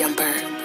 jumper.